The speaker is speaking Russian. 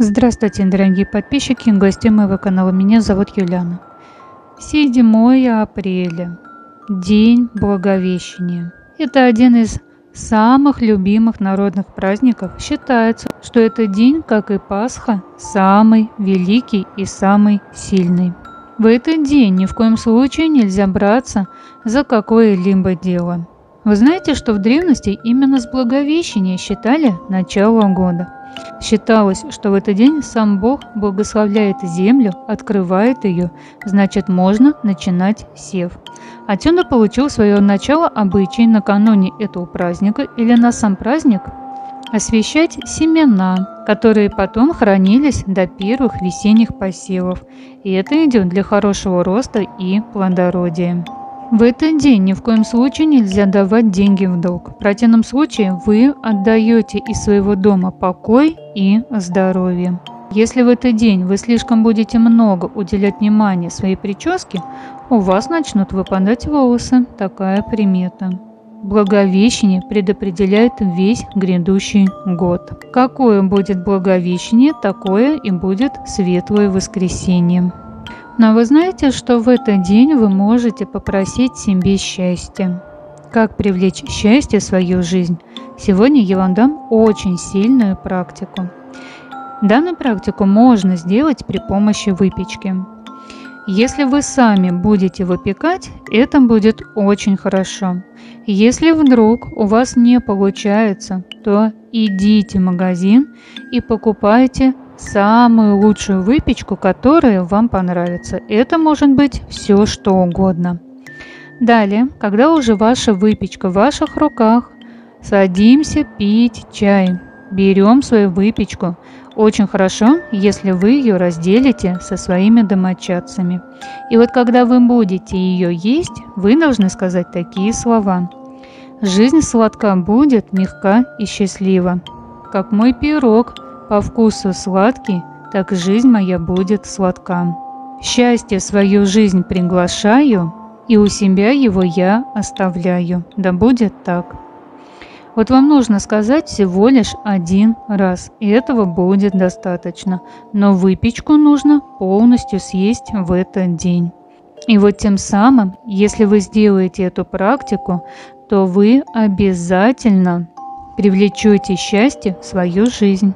Здравствуйте, дорогие подписчики и гости моего канала. Меня зовут Юлиана. 7 апреля. День Благовещения. Это один из самых любимых народных праздников. Считается, что этот день, как и Пасха, самый великий и самый сильный. В этот день ни в коем случае нельзя браться за какое-либо дело. Вы знаете, что в древности именно с Благовещения считали начало года – Считалось, что в этот день сам Бог благословляет землю, открывает ее, значит можно начинать сев. Отсюда получил свое начало обычай накануне этого праздника или на сам праздник освещать семена, которые потом хранились до первых весенних посевов. И это идет для хорошего роста и плодородия. В этот день ни в коем случае нельзя давать деньги в долг. В противном случае вы отдаете из своего дома покой и здоровье. Если в этот день вы слишком будете много уделять внимания своей прическе, у вас начнут выпадать волосы. Такая примета. Благовещение предопределяет весь грядущий год. Какое будет благовещение, такое и будет светлое воскресенье. Но вы знаете, что в этот день вы можете попросить себе счастья. Как привлечь счастье в свою жизнь? Сегодня я вам дам очень сильную практику. Данную практику можно сделать при помощи выпечки. Если вы сами будете выпекать, это будет очень хорошо. Если вдруг у вас не получается, то идите в магазин и покупайте самую лучшую выпечку, которая вам понравится. Это может быть все что угодно. Далее, когда уже ваша выпечка в ваших руках, садимся пить чай. Берем свою выпечку. Очень хорошо, если вы ее разделите со своими домочадцами. И вот когда вы будете ее есть, вы должны сказать такие слова. Жизнь сладка будет, мягка и счастлива, как мой пирог – по вкусу сладкий, так жизнь моя будет сладка. Счастье в свою жизнь приглашаю, и у себя его я оставляю. Да будет так. Вот вам нужно сказать всего лишь один раз, и этого будет достаточно. Но выпечку нужно полностью съесть в этот день. И вот тем самым, если вы сделаете эту практику, то вы обязательно привлечете счастье в свою жизнь.